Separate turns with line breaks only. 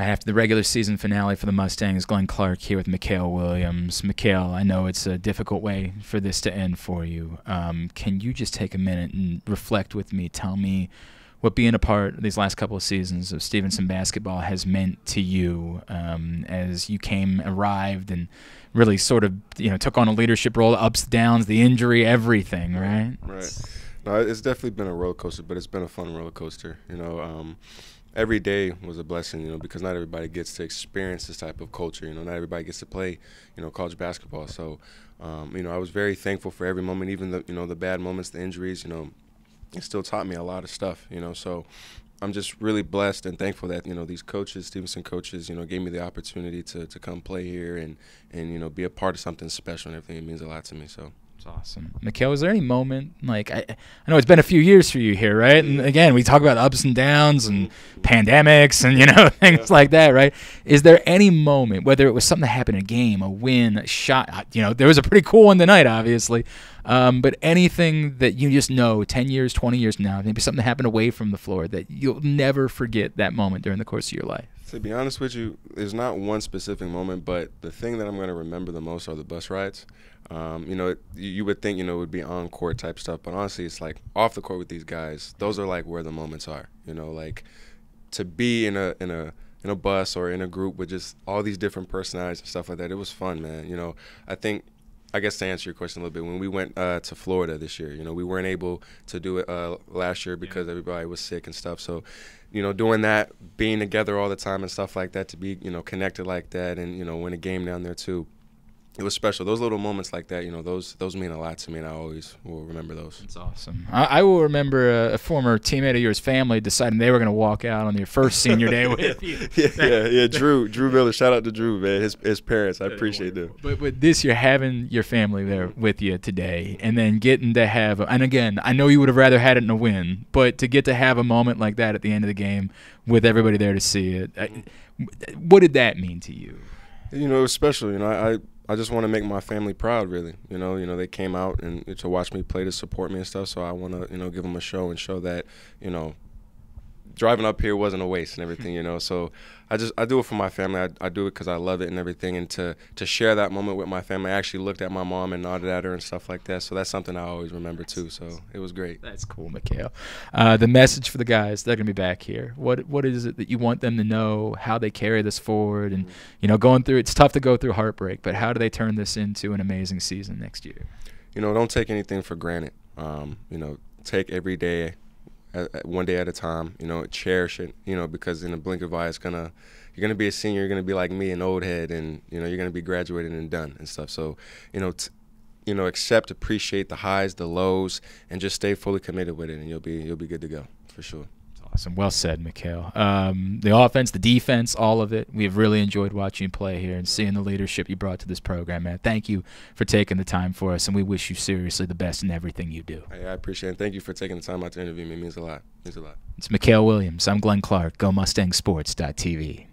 After the regular season finale for the Mustangs, Glenn Clark here with McKale Williams. McKale, I know it's a difficult way for this to end for you. Um, can you just take a minute and reflect with me? Tell me what being a part of these last couple of seasons of Stevenson basketball has meant to you um, as you came, arrived, and really sort of you know took on a leadership role, ups, downs, the injury, everything, right?
Right. No, it's definitely been a roller coaster, but it's been a fun roller coaster. You know. Um, every day was a blessing, you know, because not everybody gets to experience this type of culture. You know, not everybody gets to play, you know, college basketball. So, um, you know, I was very thankful for every moment, even the you know the bad moments, the injuries. You know, it still taught me a lot of stuff. You know, so I'm just really blessed and thankful that you know these coaches, Stevenson coaches, you know, gave me the opportunity to to come play here and and you know be a part of something special and everything. It means a lot to me. So.
It's awesome. McKale, is there any moment like I, I know it's been a few years for you here, right? And again, we talk about ups and downs and pandemics and you know things yeah. like that, right? Is there any moment, whether it was something that happened in a game, a win, a shot, uh, you know, there was a pretty cool one tonight, obviously, um, but anything that you just know, ten years, twenty years now, maybe something that happened away from the floor that you'll never forget that moment during the course of your life.
To be honest with you, there's not one specific moment, but the thing that I'm going to remember the most are the bus rides. Um, you know, it, you would think you know it would be on court type stuff, but honestly, it's like off the court with these guys. Those are like where the moments are. You know, like to be in a in a in a bus or in a group with just all these different personalities and stuff like that. It was fun, man. You know, I think I guess to answer your question a little bit, when we went uh, to Florida this year, you know, we weren't able to do it uh, last year because yeah. everybody was sick and stuff. So, you know, doing that, being together all the time and stuff like that, to be, you know, connected like that, and you know, win a game down there too it was special. Those little moments like that, you know, those those mean a lot to me, and I always will remember those.
It's awesome. I, I will remember a, a, former teammate of yours' family deciding they were going to walk out on your first senior day with you.
yeah, yeah, yeah, Drew, Drew Miller. Shout out to Drew, man. His his parents, I appreciate them.
But but this you're having your family there with you today, and then getting to have, and again, I know you would have rather had it in a win, but to get to have a moment like that at the end of the game with everybody there to see it, I, what did that mean to you?
You know, it was special. You know, I I just want to make my family proud, really. You know, you know they came out and to watch me play to support me and stuff. So I want to, you know, give them a show and show that, you know, driving up here wasn't a waste and everything, you know. So I just I do it for my family. I, I do it because I love it and everything, and to to share that moment with my family. I actually looked at my mom and nodded at her and stuff like that. So that's something I always remember too. So it was great.
That's cool, McKale. Uh, the message for the guys they're gonna be back here. What what is it that you want them to know? How they carry this forward, and you know, going through it's tough to go through heartbreak, but how do they turn this into an amazing season next year?
You know, don't take anything for granted. Um, you know, take every day one day at a time. You know, cherish it. You know, because in a blink of eye, it's gonna you're gonna be a senior. You're gonna be like me, an old head, and you know you're gonna be graduated and done and stuff. So, you know. You know, accept, appreciate the highs, the lows, and just stay fully committed with it, and you'll be you'll be good to go for sure.
Awesome. Well said, McKale. Um, the offense, the defense, all of it. We've really enjoyed watching you play here and seeing the leadership you brought to this program, man. Thank you for taking the time for us, and we wish you seriously the best in everything you do.
Hey, I appreciate it. Thank you for taking the time out to interview me. It means a lot. It means a lot.
It's McKale Williams. I'm Glenn Clark. GoMustangSports.tv.